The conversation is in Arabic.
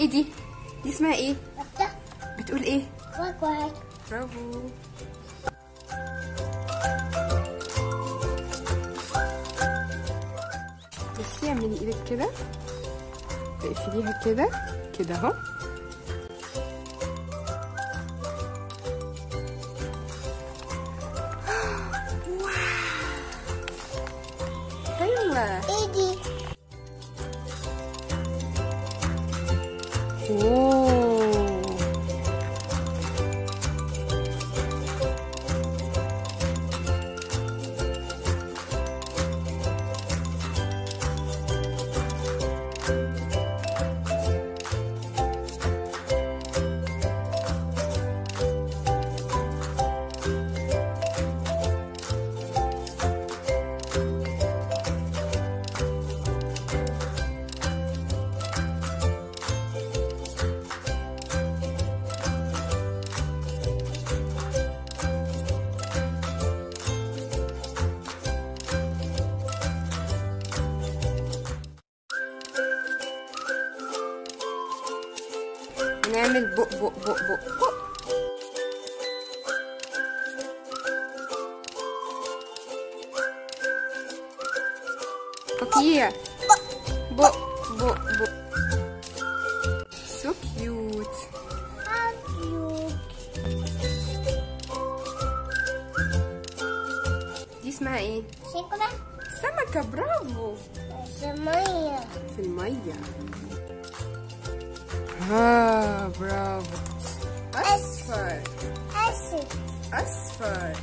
إيه دي؟ دي اسمها إيه؟ بتقول إيه؟ برافو. بصي اعملي إيدك كده. تقفليها كده. كده اهو. حلوة. إيه دي؟ 哦。نعمل بق بق بق بق. بق قطيع بق بق بق. How cute. دي اسمها إيه؟ سمكة برافو. سمية في المية. ها برافو أصفر أسد أصفر